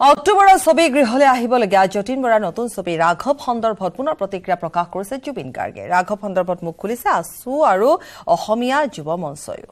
অক্টোবৰত ছবি গৃহলৈ আহিবলগীয়া যতীন বৰাৰ নতুন ছবি ৰাঘৱ সন্দৰ্ভত পুনৰ প্ৰতিক্ৰিয়া প্ৰকাশ কৰিছে জুবিন গাৰ্গে। ৰাঘৱ সন্দৰ্ভত মুখ খুলিছে আছু আৰু অসমীয়া যুৱ মঞ্চয়ো।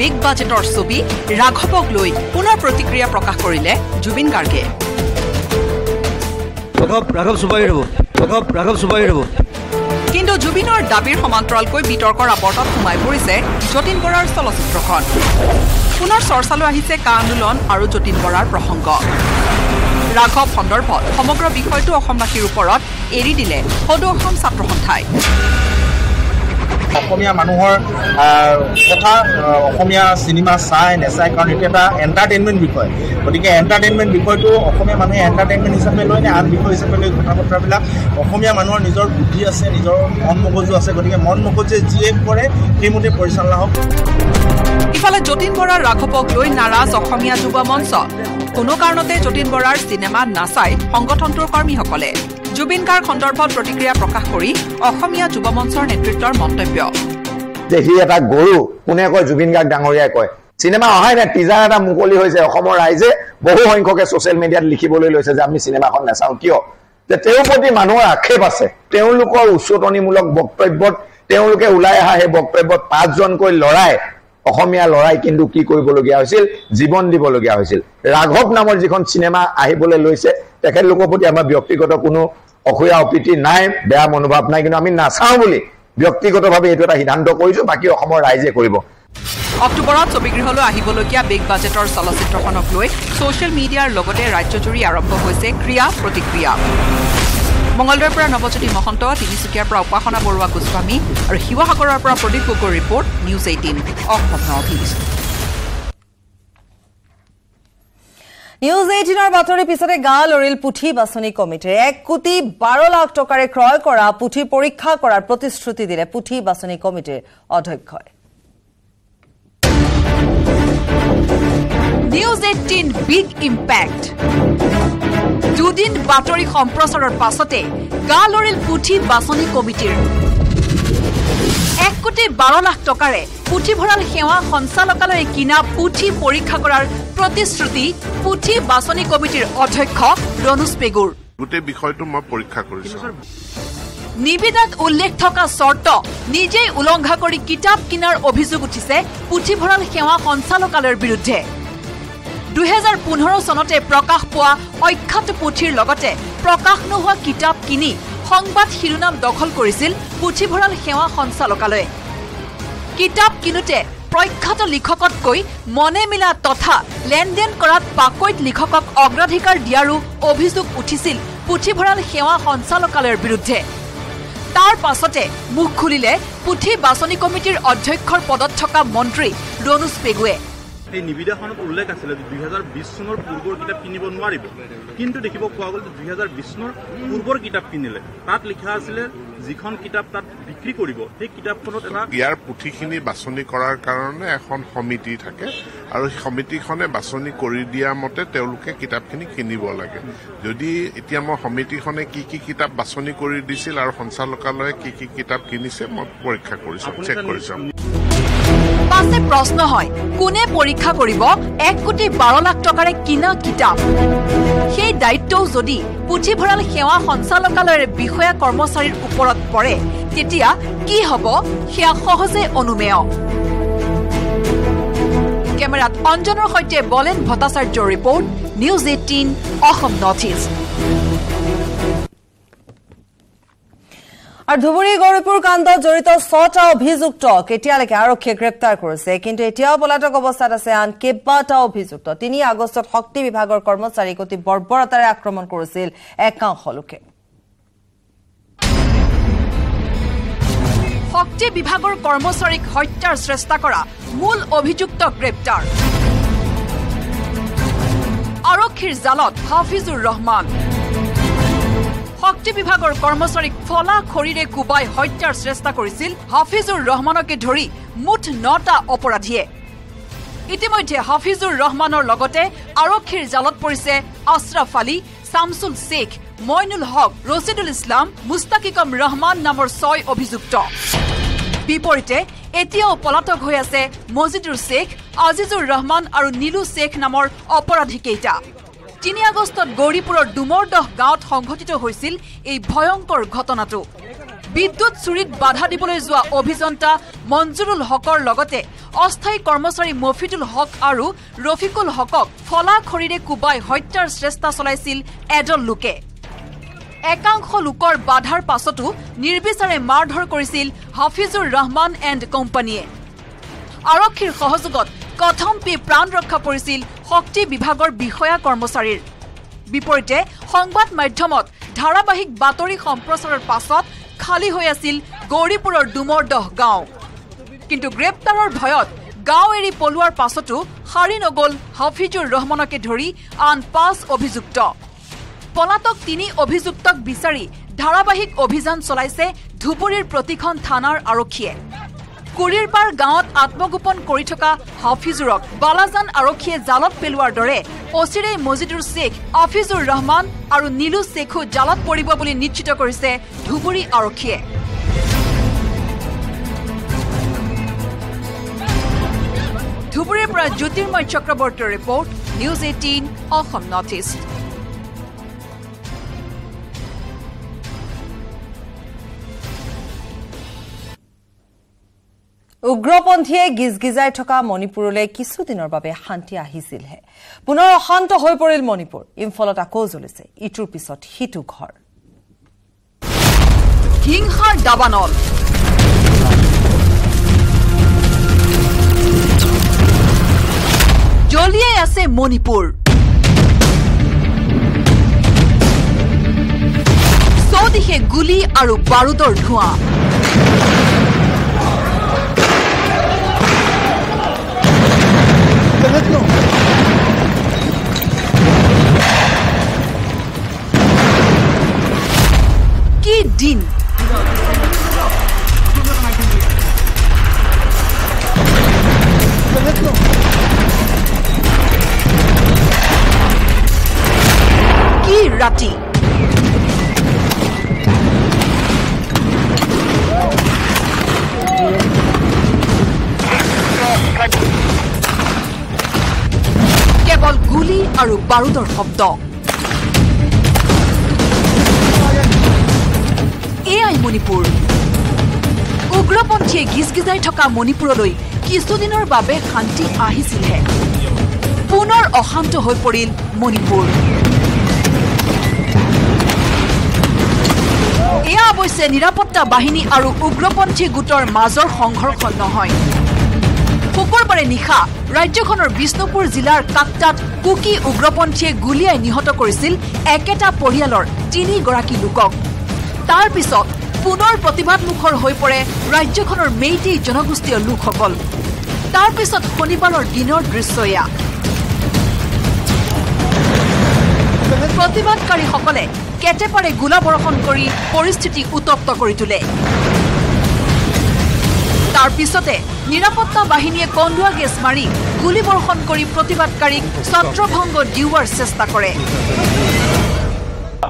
বিগ বাজেটৰ ছবি ৰাঘৱক লৈ পুনৰ প্ৰতিক্ৰিয়া প্ৰকাশ কৰিলে জুবিন গাৰ্গে। কিন্তু জুবিনৰ দাবীৰ সমান্তৰালকৈ বিতৰ্কৰ আৱৰ্তত সোমাই পৰিছে যতীন বৰাৰ চলচ্চিত্ৰখন। পুনৰ চৰ্চালৈ আহিছে কা আন্দোলন আৰু যতীন বৰাৰ প্ৰসংগ। ৰাঘৱ সন্দৰ্ভত সমগ্ৰ বিষয়টো অসমবাসীৰ ওপৰত এৰি দিলে সদৌ অসম ছাত্ৰ সন্থাই অসমীয়া মানুহৰ কথা অসমীয়া চিনেমা চাই নেচায় কাৰণ এইটো এটা এণ্টাৰটেইনমেণ্ট বিষয়। গতিকে এণ্টাৰটেইনমেণ্ট বিষয়টো অসমীয়া মানুহে এণ্টাৰটেইনমেণ্ট হিচাপে লয় নে আন বিষয় হিচাপে লৈ কথা বতৰাবিলাক অসমীয়া মানুহৰ নিজৰ বুদ্ধি আছে নিজৰ মন মগজু আছে। গতিকে মন মগজুৱে যিয়ে কৰে সেইমতে পৰিচালনা হওক। ইফালে যতীন বৰাৰ ৰাঘৱক লৈ নাৰাজ অসমীয়া যুৱ মঞ্চ। কোনো কাৰণতে যতীন বৰাৰ চিনেমা নাচাই সংগঠনটোৰ কৰ্মীসকলে। জুবিন গাৰ্গ সন্দৰ্ভত প্ৰতিক্ৰিয়া প্ৰকাশ কৰি অসমীয়া যুৱ মঞ্চৰ নেতৃত্বৰ মন্তব্য। যে সি এটা গৰু কোনে কয়? জুবিন গাৰ্গ ডাঙৰীয়াই কয়। চিনেমা অহাই নাই টিজাৰ এটা মুকলি হৈছে। অসমৰ ৰাইজে বহু সংখ্যকে ছচিয়েল মিডিয়াত লিখিবলৈ লৈছে যে আমি চিনেমাখন নাচাওঁ কিয়? যে তেওঁৰ প্ৰতি মানুহৰ আক্ষেপ আছে। তেওঁলোকৰ উচতনিমূলক বক্তব্যত তেওঁলোকে ওলাই অহা সেই বক্তব্যত পাঁচজনকৈ লৰাই অসমীয়া লৰাই কিন্তু কি কৰিবলগীয়া হৈছিল? জীৱন দিবলগীয়া হৈছিল। ৰাঘৱ নামৰ যিখন চিনেমা আহিবলৈ লৈছে তেখেতলোকৰ প্ৰতি আমাৰ ব্যক্তিগত কোনো অসূয়া অপ্ৰীতি নাই বেয়া মনোভাৱ নাই কিন্তু আমি নাচাওঁ বুলি ব্যক্তিগতভাৱে এইটো এটা সিদ্ধান্ত কৰিছো বাকী অসমৰ ৰাইজে কৰিব। অক্টোবৰত ছবিগৃহলৈ আহিবলগীয়া বিগ বাজেটৰ চলচ্চিত্ৰখনক লৈ ছচিয়েল মিডিয়াৰ লগতে ৰাজ্যজুৰি আৰম্ভ হৈছে ক্ৰিয়া প্ৰতিক্ৰিয়া মঙলদৈৰ পৰা নৱজ্যোতি মহন্ত তিনিচুকীয়াৰ পৰা উপাসনা বৰুৱা গোস্বামী আৰু শিৱসাগৰৰ পৰা প্ৰদীপ গগৈৰ report news eighteen Assam north news এইটিনৰ বাতৰিৰ পিছতে গা লৰিল পুথি বাছনি কমিটিৰ এক কোটি বাৰ লাখ টকাৰে ক্ৰয় কৰা পুথি পৰীক্ষা কৰাৰ প্ৰতিশ্ৰুতি দিলে পুথি বাছনি কমিটিৰ অধ্যক্ষই। News eighteen big impact. দুদিন বাতৰি সম্প্ৰচাৰৰ পাছতে গা লৰিল পুথি বাছনি কমিটিৰ এক কোটি বাৰ লাখ টকাৰে পুথিভঁৰাল সেৱা সঞ্চালকালয়ে কিনা পুথি পৰীক্ষা কৰাৰ প্ৰতিশ্ৰুতি পুথি বাছনি কমিটিৰ অধ্যক্ষ ৰণোজ পেগুৰ। গোটেই বিষয়টো মই পৰীক্ষা কৰিছো। নিবিদাত উল্লেখ থকা চৰ্ত নিজেই উলংঘা কৰি কিতাপ কিনাৰ অভিযোগ উঠিছে পুথিভঁৰাল সেৱা সঞ্চালকালয়ৰ বিৰুদ্ধে। দুহেজাৰ পোন্ধৰ চনতে প্ৰকাশ পোৱা অখ্যাত পুথিৰ লগতে প্ৰকাশ নোহোৱা কিতাপ কিনি সংবাদ শিৰোনাম দখল কৰিছিল পুথিভঁৰাল সেৱা সঞ্চালকালয়ে। কিতাপ কিনোতে প্ৰখ্যাত লিখকতকৈ মনে মিলা তথা লেনদেন কৰাত পাকৈত লিখকক অগ্ৰাধিকাৰ দিয়াৰো অভিযোগ উঠিছিল পুথিভঁৰাল সেৱা সঞ্চালকালয়ৰ বিৰুদ্ধে। তাৰ পাছতে মুখ খুলিলে পুথি বাছনি কমিটিৰ অধ্যক্ষৰ পদত থকা মন্ত্ৰী ৰণোজ পেগুৱে। এই নিবিদাখনত উল্লেখ আছিলে যে দুহেজাৰ বিশ চনৰ পূৰ্বৰ কিতাপ কিনিব নোৱাৰিব। কিন্তু দেখিব পোৱা গ'ল যে দুহেজাৰ বিশ চনৰ পূৰ্বৰ কিতাপ কিনিলে। তাত লিখা আছিলে যিখন কিতাপ তাত বিক্ৰী কৰিব সেই কিতাপখনত এটা ইয়াৰ পুথিখিনি বাছনি কৰাৰ কাৰণে এখন সমিতি থাকে আৰু সেই সমিতিখনে বাছনি কৰি দিয়া মতে তেওঁলোকে কিতাপখিনি কিনিব লাগে। যদি এতিয়া মই সমিতিখনে কি কি কিতাপ বাছনি কৰি দিছিল আৰু সঞ্চালকালয়ে কি কি কিতাপ কিনিছে মই পৰীক্ষা কৰিছো চেক কৰিছো পাছে প্ৰশ্ন হয় কোনে পৰীক্ষা কৰিব এক কোটি বাৰ লাখ টকাৰে কিনা কিতাপ? সেই দায়িত্বও যদি পুথিভঁৰাল সেৱা সঞ্চালকালয়ৰ বিষয়া কৰ্মচাৰীৰ ওপৰত পৰে তেতিয়া কি হ'ব সেয়া সহজে অনুমেয়। কেমেৰাত অঞ্জনৰ সৈতে বলেন ভট্টাচাৰ্যৰ report news eighteen Assam north east. আৰু ধুবুৰী গৌৰীপুৰ কাণ্ডত জড়িত ছটা অভিযুক্তক এতিয়ালৈকে আৰক্ষীয়ে গ্ৰেপ্তাৰ কৰিছে? কিন্তু এতিয়াও পলাতক অৱস্থাত আছে আন কেইবাটাও অভিযুক্ত। তিনি আগষ্টত শক্তি বিভাগৰ কৰ্মচাৰীক অতি বৰ্বৰতাৰে আক্ৰমণ কৰিছিল একাংশ লোকে। শক্তি বিভাগৰ কৰ্মচাৰীক হত্যাৰ চেষ্টা কৰা মূল অভিযুক্ত গ্ৰেপ্তাৰ। আৰক্ষী আৰক্ষীৰ জালত হাফিজুৰ ৰহমান। শক্তি বিভাগৰ কৰ্মচাৰীক ফলা খৰিৰে কোবাই হত্যাৰ চেষ্টা কৰিছিল হাফিজুৰ ৰহমানকে ধৰি মুঠ নটা অপৰাধীয়ে। ইতিমধ্যে হাফিজুৰ ৰহমানৰ লগতে আৰক্ষীৰ জালত পৰিছে আছৰাফ আলী ছামছুল শ্বেখ মইনুল হক ৰচিদুল ইছলাম মুস্তাকিকম ৰহমান নামৰ ছয় অভিযুক্ত। বিপৰীতে এতিয়াও পলাতক হৈ আছে মজিদুৰ শ্বেখ আজিজুৰ ৰহমান আৰু নীলু শ্বেখ নামৰ অপৰাধীকেইটা তিনি আগষ্টত গৌৰীপুৰৰ ডুমৰদহ গাঁৱত সংঘটিত হৈছিল এই ভয়ংকৰ ঘটনাটো। বিদ্যুৎ চুৰিত বাধা দিবলৈ যোৱা অভিযন্তা মঞ্জুৰুল হকৰ লগতে অস্থায়ী কৰ্মচাৰী মফিদুল হক আৰু ৰফিকুল হকক ফলা খৰিৰে কোবাই হত্যাৰ চেষ্টা চলাইছিল এদল লোকে। একাংশ লোকৰ বাধাৰ পাছতো নিৰ্বিচাৰে মাৰধৰ কৰিছিল হাফিজুৰ ৰহমান এণ্ড কোম্পানীয়ে। আৰক্ষীৰ সহযোগত কথম্পি প্ৰাণ ৰক্ষা পৰিছিল শক্তি বিভাগৰ বিষয়া কৰ্মচাৰীৰ। বিপৰীতে সংবাদ মাধ্যমত ধাৰাবাহিক বাতৰি সম্প্ৰচাৰৰ পাছত খালী হৈ আছিল গৌৰীপুৰৰ ডুমৰদহ গাঁও। কিন্তু গ্ৰেপ্তাৰৰ ভয়ত গাঁও এৰি পলোৱাৰ পাছতো সাৰি নগল হাফিজুৰ ৰহমানকে ধৰি আন পাঁচ অভিযুক্ত। পলাতক তিনি অভিযুক্তক বিচাৰি ধাৰাবাহিক অভিযান চলাইছে ধুবুৰীৰ প্ৰতিখন থানাৰ আৰক্ষীয়ে। কুৰিৰবাৰ গাঁৱত আত্মগোপন কৰি থকা হাফিজুৰক বালাজান আৰক্ষীয়ে জালত পেলোৱাৰ দৰে অচিৰেই মজিদুৰ শ্বেখ আফিজুৰ ৰহমান আৰু নীলু শ্বেখো জালত পৰিব বুলি নিশ্চিত কৰিছে ধুবুৰী আৰক্ষীয়ে। ধুবুৰীৰ পৰা জ্যোতিৰ্ময় চক্ৰৱৰ্তীৰ report news eighteen Assam north east. উগ্ৰপন্থীয়ে গিজগিজাই থকা মণিপুৰলৈ কিছুদিনৰ বাবে শান্তি আহিছিলহে। পুনৰ অশান্ত হৈ পৰিল মণিপুৰ। ইম্ফলত আকৌ জ্বলিছে। ইটোৰ পিছত সিটো ঘৰ। জ্বলিয়াই আছে মণিপুৰ। চৌদিশে গুলী আৰু বাৰুদৰ ধোঁৱা। কি দিন? কি ৰাতি আৰু বাৰুদৰ শব্দ। এয়াই মণিপুৰ। উগ্ৰপন্থীয়ে গিজগিজাই থকা মণিপুৰলৈ কিছুদিনৰ বাবে শান্তি আহিছিলহে। পুনৰ অশান্ত হৈ পৰিল মণিপুৰ। এয়া অৱশ্যে নিৰাপত্তা বাহিনী আৰু উগ্ৰপন্থী গোটৰ মাজৰ সংঘৰ্ষ নহয়। শুকুৰবাৰে নিশা ৰাজ্যখনৰ বিষ্ণুপুৰ জিলাৰ কাকটাত কুকি উগ্ৰপন্থীয়ে গুলীয়াই নিহত কৰিছিল একেটা পৰিয়ালৰ তিনিগৰাকী লোকক। তাৰ পিছত পুনৰ প্ৰতিবাদমুখৰ হৈ পৰে ৰাজ্যখনৰ মেইটেই জনগোষ্ঠীয় লোকসকল। তাৰ পিছত শনিবাৰৰ দিনৰ দৃশ্য এয়া। প্ৰতিবাদকাৰীসকলে কেটেপাৰে গোলাবৰ্ষণ কৰি পৰিস্থিতি উত্তপ্ত কৰি তোলে। তাৰ পিছতে নিৰাপত্তা বাহিনীয়ে কন্দুৱা গেছ মাৰি গুলীবৰ্ষণ কৰি প্ৰতিবাদকাৰীক ছত্ৰভংগ দিওৱাৰ চেষ্টা কৰে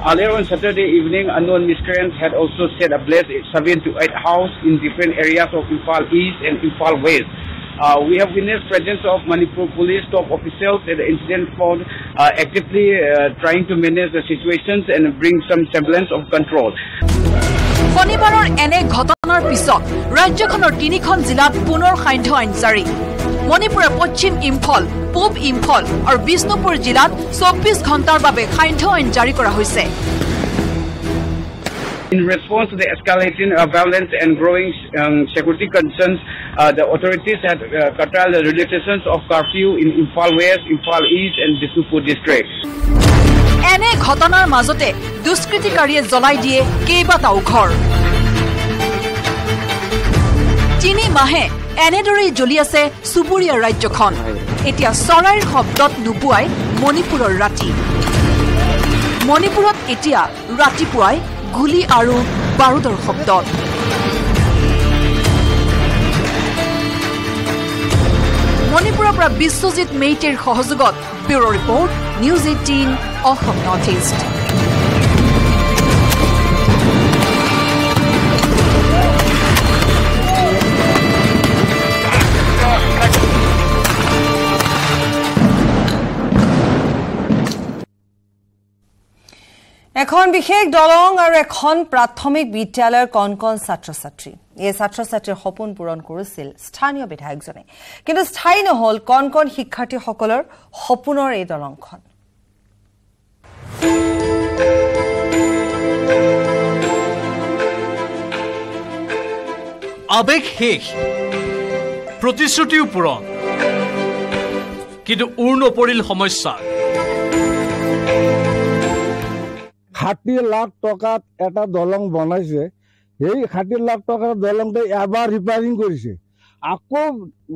Earlier on Saturday evening, unknown miscreants had also set ablaze seven to eight houses in different areas of Imphal East and Imphal West. Uh, we have witnessed presence of Manipur police top officials at the incident spot uh, actively uh, trying to manage the situations and bring some semblance of control. শনিবাৰৰ এনে ঘটনাৰ পিছত ৰাজ্যখনৰ তিনিখন জিলাত পুনৰ সান্ধ্য আইন জাৰি মণিপুৰৰ পশ্চিম ইম্ফল পূব ইম্ফল আৰু বিষ্ণুপুৰ জিলাত চৌব্বিছ ঘণ্টাৰ বাবে সান্ধ্য আইন জাৰি কৰা হৈছে In response to the escalating uh, violence and growing um, security concerns, uh, the authorities had uh, curtailed the relaxations of curfew in Imphal West, Imphal East, and Bisnupur districts. এনে ঘটনাৰ মাজতে দুষ্কৃতিকাৰীয়ে জ্বলাই দিয়ে কেইবাটাও ঘৰ। তিনি মাহে এনেদৰেই জ্বলি আছে চুবুৰীয়া ৰাজ্যখন। এতিয়া চৰাইৰ শব্দত নুপুৱাই মণিপুৰৰ ৰাতি। মণিপুৰত এতিয়া ৰাতিপুৱাই গুলী আৰু বাৰুদৰ শব্দত মণিপুৰৰ পৰা বিশ্বজিৎ মেইটিৰ সহযোগত bureau report news eighteen Assam north east. এখন বিশেষ দলং আৰু এখন প্ৰাথমিক বিদ্যালয়ৰ কণ কণ ছাত্ৰ ছাত্ৰী এই ছাত্ৰ ছাত্ৰীৰ সপোন পূৰণ কৰিছিল স্থানীয় বিধায়কজনে। কিন্তু স্থায়ী নহল কণ কণ শিক্ষাৰ্থীসকলৰ সপোনৰ এই দলংখন। আৱেগ শেষ। প্ৰতিশ্ৰুতিও পূৰণ। কিন্তু উৰ নপৰিল সমস্যা। ষাঠি লাখ টকাত এটা দলং বনাইছে। সেই ষাঠি লাখ টকাৰ দলংটো এবাৰ ৰিপেয়াৰিং কৰিছে। আকৌ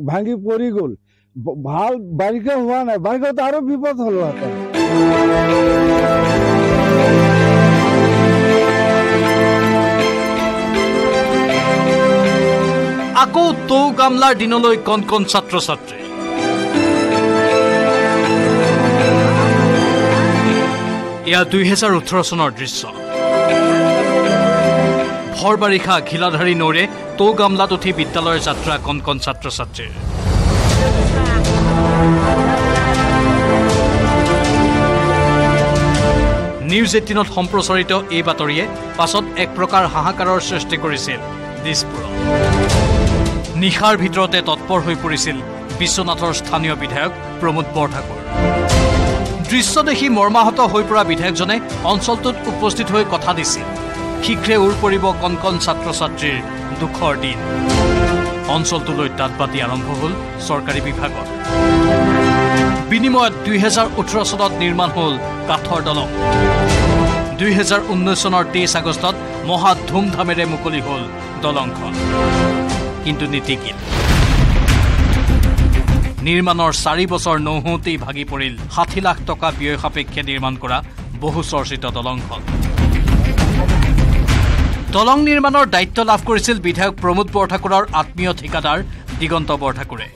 ভাঙি পৰি গ'ল। ভাল বাৰিষা হোৱা নাই। বাৰিষাত আৰু বিপদ হ'লহেঁতেন আকৌ তৌ গামলাৰ দিনলৈ কণ কণ ছাত্ৰ ছাত্ৰী এয়া দুহেজাৰ ওঠৰ চনৰ দৃশ্য। ভৰ বাৰিষা ঘিলাধাৰী নৈৰে তৌ গামলাত উঠি বিদ্যালয়ৰ যাত্ৰা কণ কণ ছাত্ৰ ছাত্ৰীৰ নিউজ এইটিনত সম্প্ৰচাৰিত এই বাতৰিয়ে পাছত এক প্ৰকাৰ হাহাকাৰৰ সৃষ্টি কৰিছিল দিছপুৰত। নিশাৰ ভিতৰতে তৎপৰ হৈ পৰিছিল বিশ্বনাথৰ স্থানীয় বিধায়ক প্ৰমোদ বৰঠাকুৰ। দৃশ্য দেখি মৰ্মাহত হৈ পৰা বিধায়কজনে অঞ্চলটোত উপস্থিত হৈ কথা দিছিল। শীঘ্ৰে উৰ পৰিব কণ কণ ছাত্ৰ ছাত্ৰীৰ দুখৰ দিন। অঞ্চলটোলৈ তাঁত বাতি আৰম্ভ হ'ল চৰকাৰী বিভাগত। বিনিময়ত দুহেজাৰ ওঠৰ চনত নিৰ্মাণ হ'ল কাঠৰ দলং। দুহেজাৰ ঊনৈছ চনৰ তেইছ আগষ্টত মহা ধুমধামেৰে মুকলি হ'ল দলংখন। কিন্তু নীতিগীত নিৰ্মাণৰ চাৰি বছৰ নহওঁতেই ভাগি পৰিল ষাঠি লাখ টকা ব্যয় সাপেক্ষে নিৰ্মাণ কৰা বহু চৰ্চিত দলংখন। দলং নিৰ্মাণৰ দায়িত্ব লাভ কৰিছিল বিধায়ক প্ৰমোদ বৰঠাকুৰৰ আত্মীয় ঠিকাদাৰ দিগন্ত বৰঠাকুৰে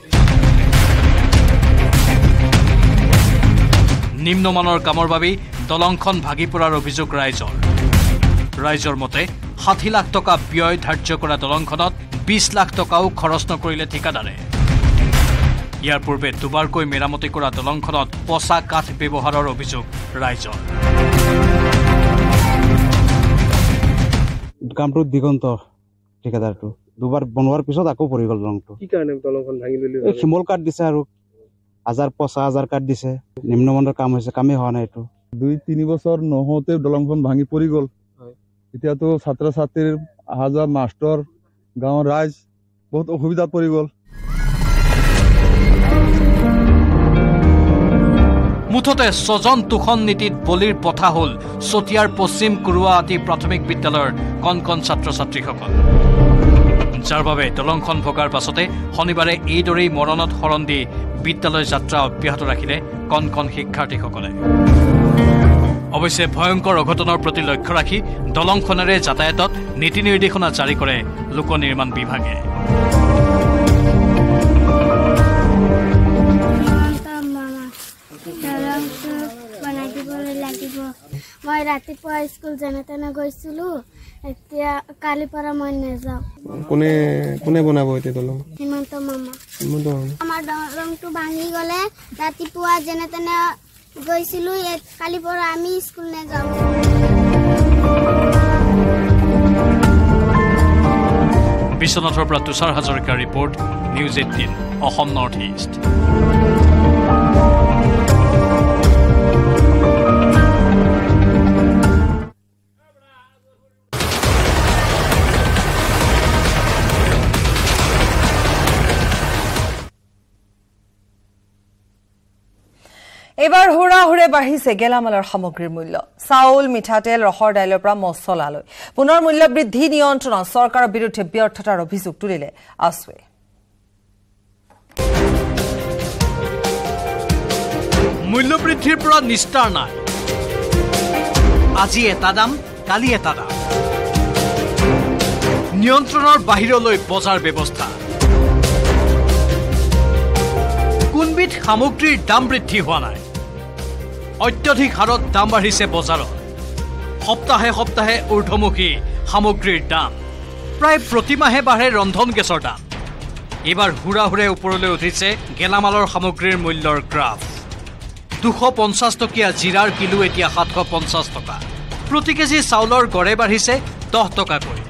নিম্নমানৰ কামৰ বাবেই দলংখন ভাগি পৰাৰ অভিযোগ ৰাইজৰ। ৰাইজৰ মতে ষাঠি লাখ টকা ব্যয় ধাৰ্য কৰা দলংখনত বিছ লাখ টকাও খৰচ নকৰিলে ঠিকাদাৰে। ইয়াৰ পূৰ্বে দুবাৰকৈ মেৰামতি কৰা দলংখনত পচা কাঠ ব্যৱহাৰৰ অভিযোগ ৰাইজৰ। কামটো দিগন্ত ঠিকাদাৰটো। দুবাৰ বনোৱাৰ পিছত আকৌ পৰি গ'ল ৰংটো কি কাৰণে দলংখন ভাঙি দিলে শিমল কাঠ দিছে আৰু। হাজাৰ পঁচা হাজাৰ কাঠ দিছে। নিম্নমানৰ কাম হৈছে কামেই হোৱা নাই এইটো। দুই তিনি বছৰ নহওঁতে দলংখন ভাঙি পৰি গ'ল। এতিয়াতো ছাত্ৰ ছাত্ৰীৰ অহা যোৱা মাষ্টৰ গাঁৱৰ ৰাইজ বহুত অসুবিধাত পৰি গ'ল। মুঠতে স্বজন তোষণ নীতিত বলিৰ পথা হ'ল চতিয়াৰ পশ্চিম কুৰুৱা আদি প্ৰাথমিক বিদ্যালয়ৰ কণ কণ ছাত্ৰ ছাত্ৰীসকল যাৰ বাবে দলংখন ভগাৰ পাছতে শনিবাৰে এইদৰেই মৰণত শৰণ দি বিদ্যালয় যাত্ৰা অব্যাহত ৰাখিলে কণ কণ শিক্ষাৰ্থীসকলে। অৱশ্যে ভয়ংকৰ অঘটনৰ প্ৰতি লক্ষ্য ৰাখি দলংখনেৰে যাতায়াতত নীতি নিৰ্দেশনা জাৰি কৰে লোক নিৰ্মাণ বিভাগে। মই ৰাতিপুৱা স্কুল যেনে তেনে গৈছিলো এতিয়া কালিৰ পৰা মই নাযাওঁ। কোনে কোনে বনাব এতিয়া দলং? হিমন্ত মামা। আমাৰ দলংটো ভাঙি গ'লে ৰাতিপুৱা যেনে তেনে গৈছিলো কালিৰ পৰা আমি স্কুল নাযাওঁ। বিশ্বনাথৰ পৰা তুষাৰ হাজৰিকাৰ report news eighteen Assam north east. এইবাৰ হুৰা হুৰে বাঢ়িছে গেলামালৰ সামগ্ৰীৰ মূল্য। চাউল মিঠাতেল ৰহৰ দাইলৰ পৰা মছলালৈ পুনৰ মূল্য বৃদ্ধি নিয়ন্ত্ৰণত চৰকাৰৰ বিৰুদ্ধে ব্যৰ্থতাৰ অভিযোগ তুলিলে আছুৱে। মূল্যবৃদ্ধিৰ পৰা নিস্তাৰ নাই। আজি এটা দাম কালি এটা দাম। নিয়ন্ত্ৰণৰ বাহিৰলৈ বজাৰ ব্যৱস্থা। কোনবিধ সামগ্ৰীৰ দাম বৃদ্ধি হোৱা নাই? অত্যধিক হাৰত দাম বাঢ়িছে বজাৰত। সপ্তাহে সপ্তাহে ঊৰ্ধমুখী সামগ্ৰীৰ দাম। প্ৰায় প্ৰতিমাহে বাঢ়ে ৰন্ধন গেছৰ দাম। এইবাৰ হুৰা হুৰে ওপৰলৈ উঠিছে গেলামালৰ সামগ্ৰীৰ মূল্যৰ গ্ৰাফ। দুশ পঞ্চাছ টকীয়া জিৰাৰ কিলো এতিয়া সাতশ পঞ্চাছ টকা। প্ৰতি কেজি চাউলৰ গড়ে বাঢ়িছে দহ টকাকৈ।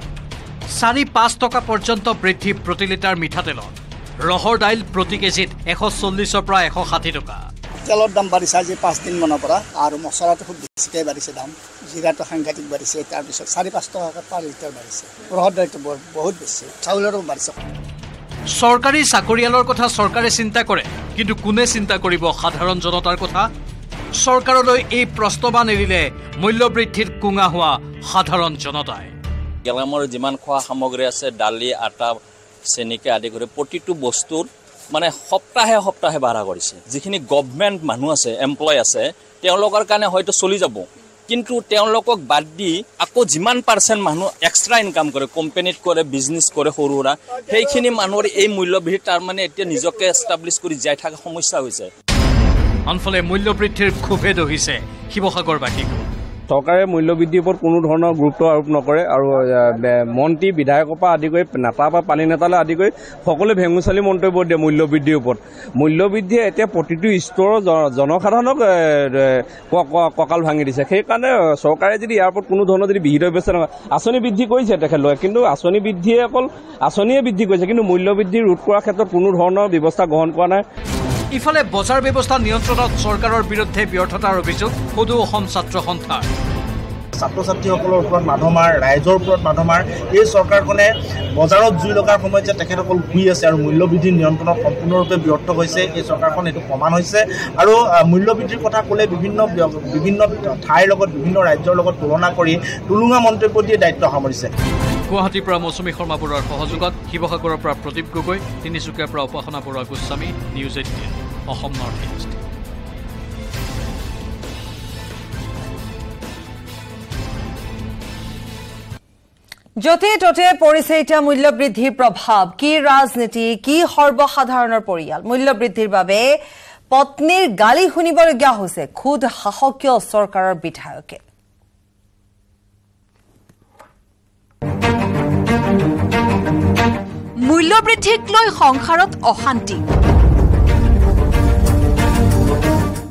চাৰি পাঁচ টকা পৰ্যন্ত বৃদ্ধি প্ৰতি লিটাৰ মিঠাতেলত। ৰহৰ দাইল প্ৰতি কেজিত এশ চল্লিছৰ পৰা এশ ষাঠি টকা। তেলৰ দাম বাঢ়িছে আজি পাঁচদিনমানৰ পৰা। আৰু মছলাটো খুব বেছিকৈ বাঢ়িছে দাম। জিৰাটো সাংঘাতিক বাঢ়িছে তাৰপিছত চাৰি পাঁচ টকাকৈ পাৰ লিটাৰ বাঢ়িছে। ৰহৰ দাইলটো বৰ- বহুত বেছি। চাউলৰো বাঢ়িছে। চৰকাৰী চাকৰিয়ালৰ কথা চৰকাৰে চিন্তা কৰে কিন্তু কোনে চিন্তা কৰিব? সাধাৰণ জনতাৰ কথা। চৰকাৰলৈ এই প্ৰশ্নবান এৰিলে মূল্যবৃদ্ধিত কুঙা হোৱা সাধাৰণ জনতাই। গেলামালৰ যিমান খোৱা সামগ্ৰী আছে দালি আটা চেনিকে আদি কৰি প্ৰতিটো বস্তুৰ মানে সপ্তাহে সপ্তাহে বাঢ়া কৰিছে। যিখিনি গভমেণ্ট মানুহ আছে এমপ্লয় আছে তেওঁলোকৰ কাৰণে হয়তো চলি যাব। কিন্তু তেওঁলোকক বাদ দি আকৌ যিমান পাৰ্চেণ্ট মানুহ এক্সট্ৰা ইনকাম কৰে কোম্পেনীত কৰে বিজনেছ কৰে সৰু সুৰা সেইখিনি মানুহৰ এই মূল্যবৃদ্ধি তাৰমানে এতিয়া নিজকে এষ্টাব্লিছ কৰি জীয়াই থকা সমস্যা হৈছে। আনফালে মূল্যবৃদ্ধিৰ ক্ষোভে দহিছে শিৱসাগৰবাসীকো। চৰকাৰে মূল্যবৃদ্ধিৰ ওপৰত কোনো ধৰণৰ গুৰুত্ব আৰোপ নকৰে আৰু মন্ত্ৰী বিধায়কৰ পৰা আদি কৰি নেতা বা পানী নেতালৈ আদি কৰি সকলোৱে ভেঙুচালি মন্তব্য দিয়ে মূল্যবৃদ্ধিৰ ওপৰত। মূল্যবৃদ্ধিয়ে এতিয়া প্ৰতিটো স্তৰৰ জন- জনসাধাৰণক কঁকাল ভাঙি দিছে। সেইকাৰণে চৰকাৰে যদি ইয়াৰ ওপৰত কোনো ধৰণৰ যদি বিহিত ব্যৱস্থা নহয় আঁচনি বৃদ্ধি কৰিছে তেখেতলোকে। কিন্তু আঁচনি বৃদ্ধিয়ে অকল আঁচনিয়ে বৃদ্ধি কৰিছে। কিন্তু মূল্যবৃদ্ধি ৰোধ কৰাৰ ক্ষেত্ৰত কোনো ধৰণৰ ব্যৱস্থা গ্ৰহণ কৰা নাই। ইফালে বজাৰ ব্যৱস্থা নিয়ন্ত্ৰণত চৰকাৰৰ বিৰুদ্ধে ব্যৰ্থতাৰ অভিযোগ সদৌ অসম ছাত্ৰ সন্থাৰ। ছাত্ৰ ছাত্ৰীসকলৰ ওপৰত মাধমাৰ ৰাইজৰ ওপৰত মাধমাৰ এই চৰকাৰখনে বজাৰত জুই লগাৰ সময়ত যে তেখেতসকল শুই আছে আৰু মূল্যবৃদ্ধি নিয়ন্ত্ৰণত সম্পূৰ্ণৰূপে ব্যৰ্থ হৈছে এই চৰকাৰখন এইটো প্ৰমাণ হৈছে। আৰু মূল্যবৃদ্ধিৰ কথা ক'লে বিভিন্ন বিভিন্ন ঠাইৰ লগত বিভিন্ন ৰাজ্যৰ লগত তুলনা কৰি টুলুঙা মন্তব্য দিয়ে দায়িত্ব সামৰিছে। গুৱাহাটীৰ পৰা মৌচুমী শৰ্মা বৰুৱাৰ সহযোগত শিৱসাগৰৰ পৰা প্ৰদীপ গগৈ তিনিচুকীয়াৰ পৰা Upasana Baruah Goswami news eighteen Assam north east. য'তে ত'তে পৰিছে এতিয়া মূল্যবৃদ্ধিৰ প্ৰভাৱ। কি ৰাজনীতি কি সৰ্বসাধাৰণৰ পৰিয়াল? মূল্যবৃদ্ধিৰ বাবে পত্নীৰ গালি শুনিবলগীয়া হৈছে খুদ শাসকীয় চৰকাৰৰ বিধায়কে। মূল্যবৃদ্ধিক লৈ সংসাৰত অশান্তি।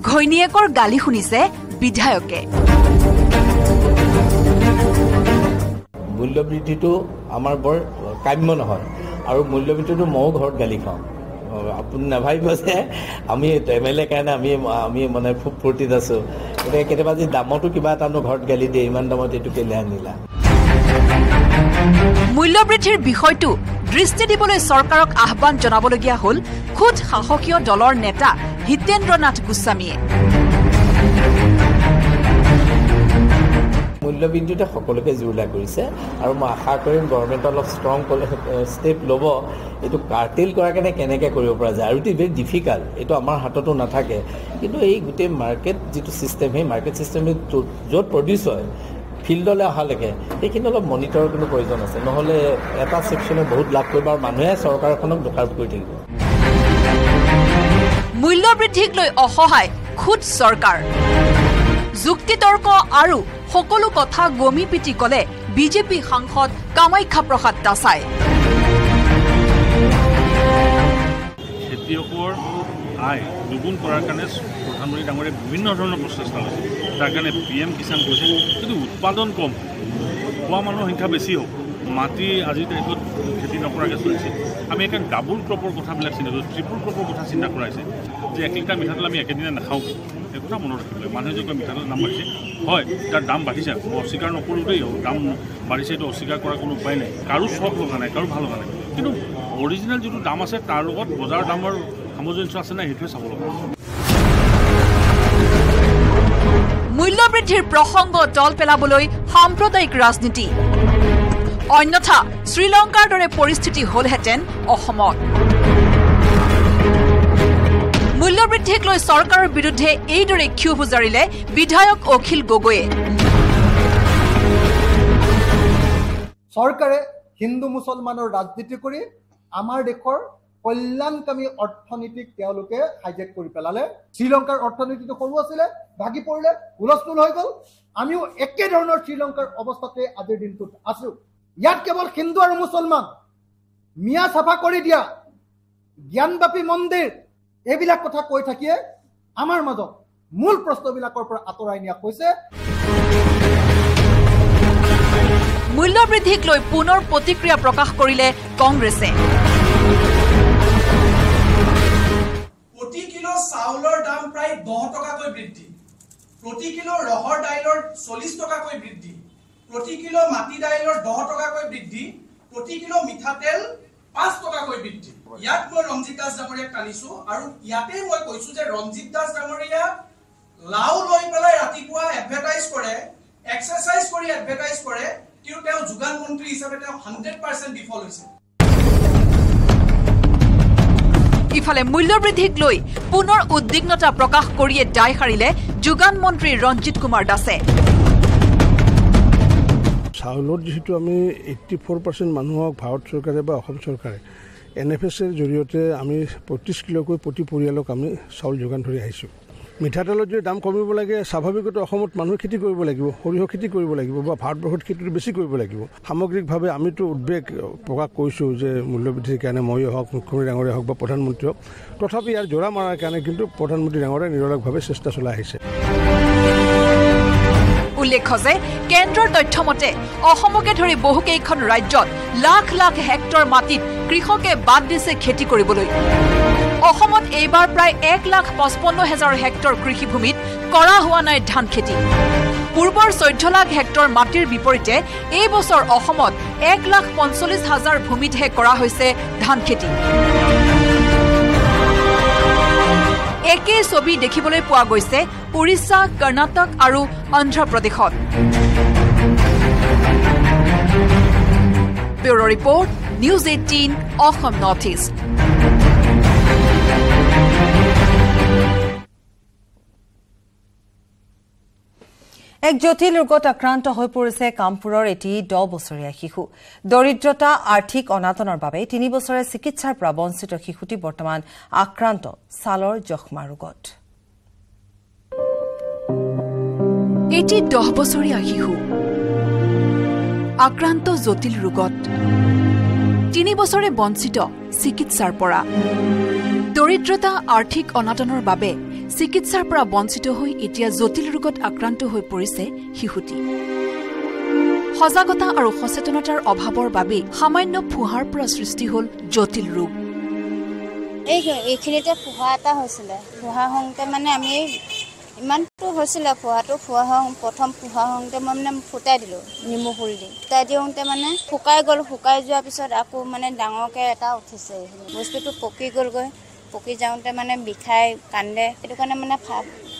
ঘৈণীয়েকৰ গালি শুনিছে বিধায়কে। মূল্যবৃদ্ধিটো আমাৰ বৰ কাম্য নহয়। আৰু মূল্যবৃদ্ধিটো ময়ো ঘৰত গালি খাওঁ। আপুনি নাভাবিব যে আমি এম এল এ কাৰণে আমি আমি মানে খুব ফূৰ্তিত আছোঁ। গতিকে কেতিয়াবা যদি দামতো কিবা এটা নো ঘৰত গালি দিয়ে ইমান দামত এইটো কেলে আনিলা? মূল্যবৃদ্ধিৰ বিষয়টো দৃষ্টি দিবলৈ চৰকাৰক আহ্বান জনাবলগীয়া হ'ল খুদ শাসকীয় দলৰ নেতা হিতেন্দ্ৰ নাথ গোস্বামীয়ে। মূল্যবৃদ্ধিতে সকলোকে জোৰলা কৰিছে আৰু মই আশা কৰিম গভৰ্ণমেণ্টে অলপ ষ্ট্ৰং ষ্টেপ ল'ব। এইটো কাৰ্টেল কৰাৰ কাৰণে কেনেকৈ কৰিব পৰা যায়? আৰু ইট ভেৰি ডিফিকাল্ট এইটো আমাৰ হাততো নাথাকে। কিন্তু এই গোটেই মাৰ্কেট যিটো ছিষ্টেম সেই মাৰ্কেট ছিষ্টেমে য'ত প্ৰডিউচ হয় ফিল্ডলৈ অহালৈকে সেইখিনি অলপ মনিটৰৰ কিন্তু প্ৰয়োজন আছে। নহ'লে এটা ছেকশ্যনে বহুত লাভ কৰিব আৰু মানুহে চৰকাৰখনক দোষাৰোপ কৰি থাকিব। মূল্যবৃদ্ধিক লৈ অসহায় খুদ চৰকাৰ। যুক্তিতৰ্ক আৰু সকলো কথা গমি পিটি কলে বিজেপি সাংসদ কামাখ্যা প্ৰসাদ দাসাই। খেতিয়কৰ আয় দুগুণ কৰাৰ কাৰণে প্ৰধানমন্ত্ৰী ডাঙৰীয়ে বিভিন্ন ধৰণৰ প্ৰচেষ্টা লৈছে। তাৰ কাৰণে পি এম কিষাণ কৰিছে কিন্তু উৎপাদন কম খোৱা মানুহৰ সংখ্যা বেছি হ'ব। মাটি আজিৰ তাৰিখত খেতি নকৰাকৈ চলিছে। আমি একে ডাবুল ক্ৰপৰ কথাবিলাক চিন্তা কৰিছোঁ ট্ৰিপুল ক্ৰপৰ কথা চিন্তা কৰা হৈছে যে এক লিটাৰ মিঠাতেল আমি একেদিনাই নাখাওঁ। এই কথা মনত ৰাখিব লাগে। মানুহে কয় মিঠাতেলৰ দাম বাঢ়িছে হয় তাৰ দাম বাঢ়িছে। মই অস্বীকাৰ নকৰোঁ দেই দাম বাঢ়িছে এইটো অস্বীকাৰ কৰাৰ কোনো উপায় নাই। কাৰো চখ লগা নাই কাৰো ভাল লগা নাই। কিন্তু অৰিজিনেল যিটো দাম আছে তাৰ লগত বজাৰৰ দামৰ সামঞ্জস্য আছে নাই সেইটোৱে চাব লগা মূল্যবৃদ্ধিৰ প্ৰসংগ তল পেলাবলৈ সাম্প্ৰদায়িক ৰাজনীতি। অন্যথা শ্ৰীলংকাৰ দৰে পৰিস্থিতি হলহেঁতেন অসমত। মূল্যবৃদ্ধিক লৈ চৰকাৰৰ বিৰুদ্ধে এইদৰে ক্ষোভ উজাৰিলে বিধায়ক অখিল গগৈয়ে। চৰকাৰে হিন্দু মুছলমানৰ ৰাজনীতি কৰি আমাৰ দেশৰ কল্যাণকামী অৰ্থনীতিক তেওঁলোকে হাইজেক কৰি পেলালে। শ্ৰীলংকাৰ অৰ্থনীতিটো সৰু আছিলে ভাগি পৰিলে হুলস্থুল হৈ গ'ল। আমিও একেধৰণৰ শ্ৰীলংকাৰ অৱস্থাতে আজিৰ দিনটোত আছো। ইয়াত কেৱল হিন্দু আৰু মুছলমান। মিয়া চাফা কৰি দিয়া জ্ঞানবাপী মন্দিৰ এইবিলাক কথা কৈ থাকিয়ে আমাৰ মাজত মূল প্ৰশ্নবিলাকৰ পৰা আঁতৰাই নিয়া হৈছে। মূল্যবৃদ্ধিক লৈ পুনৰ প্ৰতিক্ৰিয়া প্ৰকাশ কৰিলে কংগ্ৰেছে। প্ৰতি কিলো চাউলৰ দাম প্ৰায় দহ টকাকৈ বৃদ্ধি। প্ৰতি কিলো ৰহৰ দাইলৰ চল্লিছ টকাকৈ বৃদ্ধি। প্ৰতি কিলো মাটি দাইলৰ দহ টকাকৈ বৃদ্ধি প্ৰতি কিলো মিঠাতেল পাঁচ টকাকৈ বৃদ্ধি। ইয়াত মই ৰঞ্জিত দাস ডাঙৰীয়াক টানিছো আৰু ইয়াতে মই কৈছো যে ৰঞ্জিত দাস ডাঙৰীয়া লাও লৈ পেলাই ৰাতিপুৱা এডভাৰটাইজ কৰে এক্সাৰচাইজ কৰি এডভাৰটাইজ কৰে কিন্তু তেওঁ যোগান মন্ত্ৰী হিচাপে তেওঁ হাণ্ড্ৰেড পাৰ্চেণ্ট বিফল হৈছে। ইফালে মূল্যবৃদ্ধিক লৈ পুনৰ উদ্বিগ্নতা প্ৰকাশ কৰিয়ে দায় সাৰিলে যোগান মন্ত্ৰী ৰঞ্জিত কুমাৰ দাসে। চাউলত যিহেতু আমি এইট্টি ফ'ৰ পাৰ্চেণ্ট মানুহক ভাৰত চৰকাৰে বা অসম চৰকাৰে এন এফ এছ এৰ জৰিয়তে আমি পঁয়ত্ৰিছ কিলোকৈ প্ৰতি পৰিয়ালক আমি চাউল যোগান ধৰি আহিছোঁ। মিঠাতেলৰ যদি দাম কমিব লাগে স্বাভাৱিকতে অসমত মানুহে খেতি কৰিব লাগিব সৰিয়হ খেতি কৰিব লাগিব বা ভাৰতবৰ্ষত খেতিটো বেছি কৰিব লাগিব। সামগ্ৰিকভাৱে আমিতো উদ্বেগ প্ৰকাশ কৰিছোঁ যে মূল্যবৃদ্ধিৰ কাৰণে ময়ে হওক মুখ্যমন্ত্ৰী ডাঙৰীয়া হওক বা প্ৰধানমন্ত্ৰী হওক তথাপি ইয়াৰ জোৰা মৰাৰ কাৰণে কিন্তু প্ৰধানমন্ত্ৰী ডাঙৰীয়াই নিৰলসভাৱে চেষ্টা চলাই আহিছে। উল্লেখ্য যে কেন্দ্ৰৰ তথ্য মতে অসমকে ধৰি বহুকেইখন ৰাজ্যত লাখ লাখ হেক্টৰ মাটিত কৃষকে বাদ দিছে খেতি কৰিবলৈ। অসমত এইবাৰ প্ৰায় এক লাখ পঁচপন্ন হাজাৰ হেক্টৰ কৃষিভূমিত কৰা হোৱা নাই ধান খেতি। পূৰ্বৰ চৈধ্য লাখ হেক্টৰ মাটিৰ বিপৰীতে এই বছৰ অসমত এক লাখ পঞ্চল্লিছ হাজাৰ ভূমিতহে কৰা হৈছে ধান খেতি। একেই ছবি দেখিবলৈ পোৱা গৈছে উৰিষ্যা কৰ্ণাটক আৰু অন্ধ্ৰপ্ৰদেশত। Bureau' report news eighteen Assam north east. এক জটিল ৰোগত আক্ৰান্ত হৈ পৰিছে কামপুৰৰ এটি দহ বছৰীয়া শিশু। দৰিদ্ৰতা আৰ্থিক অনাটনৰ বাবে তিনি বছৰে চিকিৎসাৰ পৰা বঞ্চিত শিশুটি বৰ্তমান আক্ৰান্ত ছালৰ যক্ষ্মা ৰোগত। এটি দহ বছৰীয়া শিশু। আক্ৰান্ত জটিল ৰোগত তিনি বছৰে বঞ্চিত চিকিৎসাৰ পৰা। দৰিদ্ৰতা আৰ্থিক অনাটনৰ বাবে চিকিৎসাৰ পৰা বঞ্চিত হৈ এতিয়া জটিল ৰোগত আক্ৰান্ত হৈ পৰিছে শিশুটি। সজাগতা আৰু সচেতনতাৰ অভাৱৰ বাবেই সামান্য ফুহাৰ পৰা সৃষ্টি হ'ল জটিল ৰোগ। এই এইখিনিতে ফুহা এটা হৈছিলে। ফুহা হওঁতে মানে আমি ইমানটো হৈছিলে ফুহাটো। ফুহা হওঁ প্ৰথম ফুহা হওঁতে মই মানে ফুটাই দিলোঁ নেমু ফুল দি। ফুটাই দিওঁতে মানে শুকাই গ'ল। শুকাই যোৱাৰ পিছত আকৌ মানে ডাঙৰকৈ এটা উঠিছে। বস্তুটো পকি গ'লগৈ। পকি যাওঁতে মানে বিষাই কান্দে সেইটো কাৰণে মানে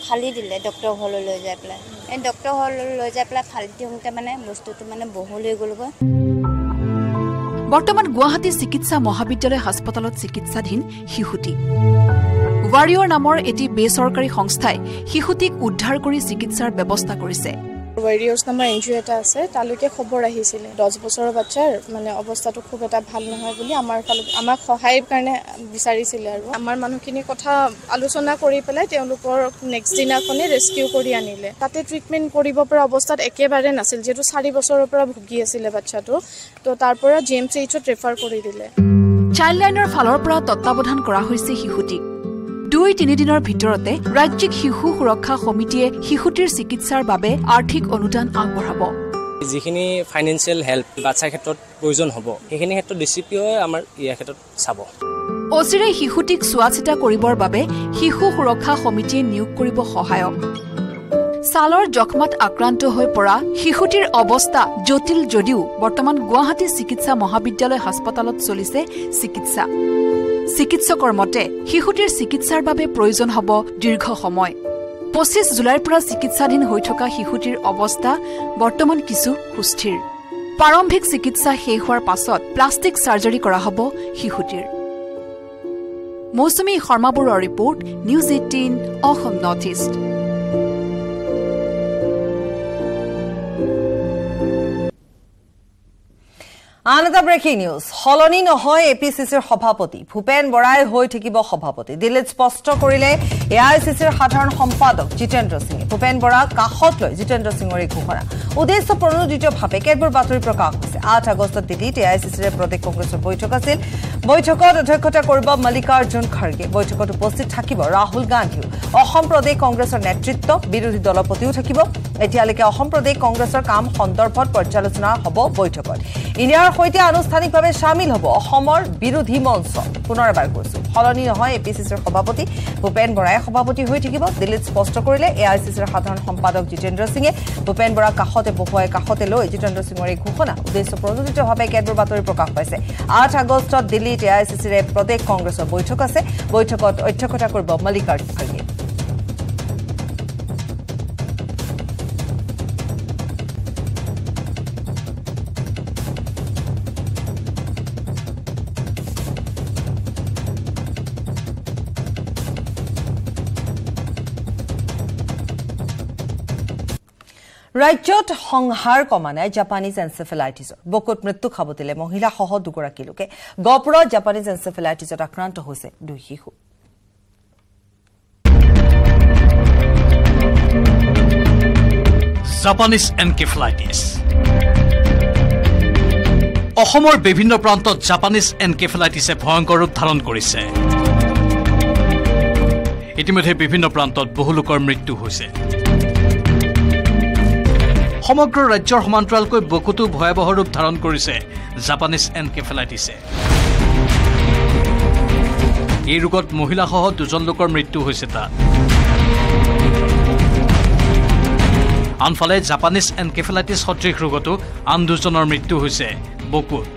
ফালি দিলে ডক্তৰ ঘৰলৈ লৈ যাই পেলাই। এই ডক্তৰ ঘৰলৈ লৈ যাই পেলাই ফালি দিওঁতে মানে বস্তুটো মানে বহুল হৈ গ'লগৈ। বৰ্তমান গুৱাহাটী চিকিৎসা মহাবিদ্যালয় হাস্পতালত চিকিৎসাধীন শিশুটি। ৱাৰিয়ৰ নামৰ এটি বেচৰকাৰী সংস্থাই শিশুটিক উদ্ধাৰ কৰি চিকিৎসাৰ ব্যৱস্থা কৰিছে। ৱেৰিয়াৰ্ছ নামৰ এন জি অ' এটা আছে তালৈকে খবৰ আহিছিলে। দহ বছৰৰ বাচ্ছাৰ মানে অৱস্থাটো খুব এটা ভাল নহয় বুলি আমাৰ ফালত আমাক সহায়ৰ কাৰণে বিচাৰিছিলে আৰু। আমাৰ মানুহখিনি কথা আলোচনা কৰি পেলাই তেওঁলোকৰ নেক্সট দিনাখনে ৰেস্কিউ কৰি আনিলে। তাতে ট্ৰিটমেণ্ট কৰিব পৰা অৱস্থাত একেবাৰে নাছিল যিহেতু চাৰি বছৰৰ পৰা ভুগি আছিলে বাচ্ছাটো। তো তাৰ পৰা জি এম চি এইচত ৰেফাৰ কৰি দিলে। চাইল্ড লাইনৰ ফালৰ পৰা তত্বাৱধান কৰা হৈছে শিশুটিক। দুই তিনিদিনৰ ভিতৰতে ৰাজ্যিক শিশু সুৰক্ষা সমিতিয়ে শিশুটিৰ চিকিৎসাৰ বাবে আৰ্থিক অনুদান আগবঢ়াব। যিখিনি ফাইনেন্সিয়েল হেল্প বাচ্ছাৰ ক্ষেত্ৰত প্ৰয়োজন হ'ব সেইখিনি ক্ষেত্ৰত ডি চি পিঅ'ই আমাৰ ইয়াৰ ক্ষেত্ৰত চাব। অচিৰে শিশুটিক চোৱা চিতা কৰিবৰ বাবে শিশু সুৰক্ষা সমিতিয়ে নিয়োগ কৰিব সহায়ক। ছালৰ যক্ষ্মাত আক্ৰান্ত হৈ পৰা শিশুটিৰ অৱস্থা জটিল যদিও বৰ্তমান গুৱাহাটী চিকিৎসা মহাবিদ্যালয় হাস্পতালত চলিছে চিকিৎসা। চিকিৎসকৰ মতে শিশুটিৰ চিকিৎসাৰ বাবে প্ৰয়োজন হ'ব দীৰ্ঘ সময়। পঁচিছ জুলাইৰ পৰা চিকিৎসাধীন হৈ থকা শিশুটিৰ অৱস্থা বৰ্তমান কিছু সুস্থিৰ। প্ৰাৰম্ভিক চিকিৎসা শেষ হোৱাৰ পাছত প্লাষ্টিক ছাৰ্জাৰী কৰা হ'ব শিশুটিৰ। মৌচুমী শৰ্মা বৰুৱাৰ report news eighteen Assam north east. আন এটা ব্ৰেকিং নিউজ সলনি নহয় এ পি চি চিৰ সভাপতি ভূপেন বৰাই হৈ থাকিব সভাপতি। দিল্লীত স্পষ্ট কৰিলে এ আই চি চিৰ সাধাৰণ সম্পাদক জিতেন্দ্ৰ সিঙে। ভূপেন বৰাক কাষত লৈ জিতেন্দ্ৰ সিঙৰ এই ঘোষণা। উদ্দেশ্য প্ৰণোদিতভাৱে কেতবোৰ বাতৰি প্ৰকাশ হৈছে। আঠ আগষ্টত দিল্লীত এ আই চি চিৰ প্ৰদেশ কংগ্ৰেছৰ বৈঠক আছিল। বৈঠকত অধ্যক্ষতা কৰিব মল্লিকাৰ্জুন খাৰ্গে। বৈঠকত উপস্থিত থাকিব ৰাহুল গান্ধীও। অসম প্ৰদেশ কংগ্ৰেছৰ নেতৃত্ব বিৰোধী দলৰ প্ৰতিও থাকিব। এতিয়ালৈকে অসম প্ৰদেশ কংগ্ৰেছৰ কাম সন্দৰ্ভত পৰ্যালোচনা হ'ব বৈঠকত। ইণ্ডিয়াৰ সৈতে আনুষ্ঠানিকভাৱে চামিল হ'ব অসমৰ বিৰোধী মঞ্চ। পুনৰ এবাৰ কৈছো সলনি নহয় এ পি চি চিৰ সভাপতি ভূপেন বৰাই সভাপতি হৈ থাকিব। দিল্লীত স্পষ্ট কৰিলে এ আই চি চিৰ সাধাৰণ সম্পাদক জিতেন্দ্ৰ সিঙে। ভূপেন বৰাক কাষতে বহুৱাই কাষতে লৈ জিতেন্দ্ৰ সিঙৰ এই ঘোষণা উদ্দেশ্য প্ৰযোজিতভাৱে কেতবোৰ বাতৰি প্ৰকাশ পাইছে। আঠ আগষ্টত দিল্লীত এ আই চি চিৰে প্ৰদেশ কংগ্ৰেছৰ বৈঠক আছে। বৈঠকত অধ্যক্ষতা কৰিব মল্লিকাৰ্জুন খাৰ্গে। ৰাজ্যত সংহাৰ কমা নাই জাপানীজ এনচেফেলাইটিছৰ বকুত মৃত্যু খাব দিলে মহিলাসহ দুগৰাকী লোকে। গহপুৰত জাপানীজ এনচেফেলাইটিছত আক্ৰান্ত হৈছে দুই শিশু। অসমৰ বিভিন্ন প্ৰান্তত জাপানিজ এনকেফেলাইটিছে ভয়ংকৰ ৰূপ ধাৰণ কৰিছে। ইতিমধ্যে বিভিন্ন প্ৰান্তত বহু লোকৰ মৃত্যু হৈছে। সমগ্ৰ ৰাজ্যৰ সমান্তৰালকৈ বকুতো ভয়াৱহ ৰূপ ধাৰণ কৰিছে। জাপানিজ এনকেফেলাইটিছে। এই ৰোগত মহিলাসহ দুজন লোকৰ মৃত্যু হৈছে তাত। আনফালে জাপানিজ এনকেফেলাইটিছ সদৃশ ৰোগতো আন দুজনৰ মৃত্যু হৈছে বকুত।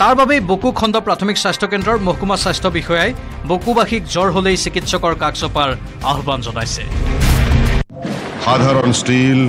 তাৰ বাবেই বকু খণ্ড প্ৰাথমিক স্বাস্থ্যকেন্দ্ৰৰ মহকুমা স্বাস্থ্য বিষয়াই বকুবাসীক জ্বৰ হলেই চিকিৎসকৰ কাষ চপাৰ আহ্বান জনাইছে। সাধারণ স্টিল